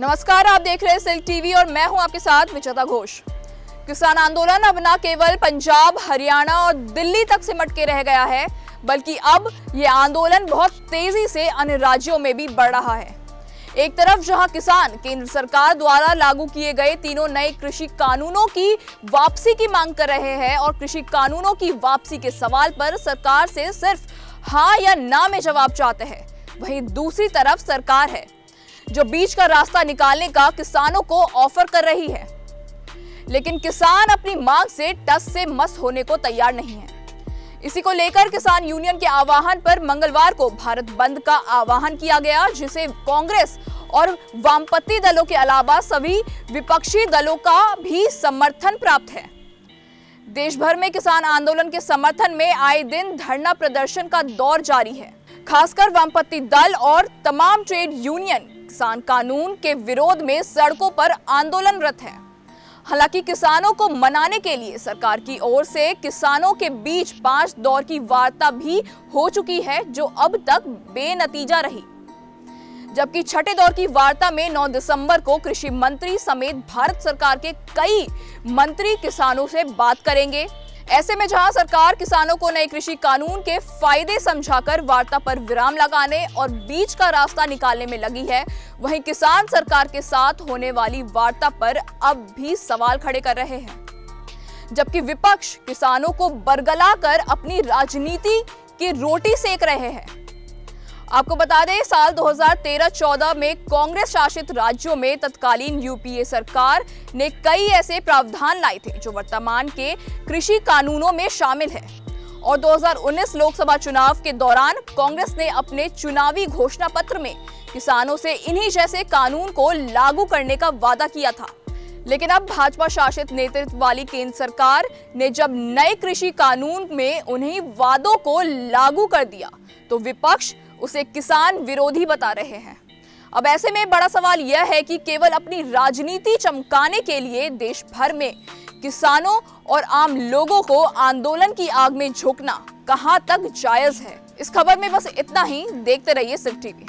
नमस्कार, आप देख रहे हैं सिल्क टीवी और मैं हूँ आपके साथ विचेता घोष। किसान आंदोलन अब न केवल पंजाब, हरियाणा और दिल्ली तक सिमट के रह गया है, बल्कि अब ये आंदोलन बहुत तेज़ी से अन्य राज्यों में भी बढ़ रहा है। एक तरफ़ जहाँ किसान केंद्र सरकार द्वारा लागू किए गए तीनों नए कृषि कानूनों की वापसी की मांग कर रहे हैं और कृषि कानूनों की वापसी के सवाल पर सरकार से सिर्फ़ हाँ या ना में जवाब चाहते हैं, वहीं दूसरी तरफ़ सरकार है। जो बीच का रास्ता निकालने का किसानों को ऑफ़र कर रही है। लेकिन किसान अपनी मांग से टस से मस होने को तैयार नहीं है। इसी को लेकर किसान यूनियन के आह्वान पर मंगलवार को भारत बंद का आह्वान किया गया, जिसे कांग्रेस और वामपंथी दलों के अलावा सभी विपक्षी दलों का भी समर्थन प्राप्त है। देश भर में किसान आंदोलन के समर्थन में आए दिन धरना प्रदर्शन का दौर जारी है। खासकर वामपंथी दल और तमाम ट्रेड यूनियन किसान कानून के विरोध में सड़कों पर आंदोलनरत है। हालाँकि किसानों को मनाने के लिए सरकार की ओर से किसानों के बीच पाँच दौर की वार्ता भी हो चुकी है, जो अब तक बेनतीजा रही। जबकि छठे दौर की वार्ता में 9 दिसंबर को कृषि मंत्री समेत भारत सरकार के कई मंत्री किसानों से बात करेंगे। ऐसे में जहाँ सरकार किसानों को नए कृषि कानून के फ़ायदे समझाकर वार्ता पर विराम लगाने और बीच का रास्ता निकालने में लगी है, वहीं किसान सरकार के साथ होने वाली वार्ता पर अब भी सवाल खड़े कर रहे हैं। जबकि विपक्ष किसानों को बरगला कर अपनी राजनीति की रोटी सेक रहे हैं। आपको बता दें, साल 2013-14 में कांग्रेस शासित राज्यों में तत्कालीन यूपीए सरकार ने कई ऐसे प्रावधान लाए थे जो वर्तमान के कृषि कानूनों में शामिल है। और 2019 लोकसभा चुनाव के दौरान कांग्रेस ने अपने चुनावी घोषणा पत्र में किसानों से इन्हीं जैसे कानून को लागू करने का वादा किया था। लेकिन अब भाजपा शासित नेतृत्व वाली केंद्र सरकार ने जब नए कृषि कानून में उन्हीं वादों को लागू कर दिया तो विपक्ष उसे किसान विरोधी बता रहे हैं। अब ऐसे में बड़ा सवाल यह है कि केवल अपनी राजनीति चमकाने के लिए देश भर में किसानों और आम लोगों को आंदोलन की आग में झोंकना कहाँ तक जायज़ है? इस खबर में बस इतना ही। देखते रहिए सिर्फ़ टीवी।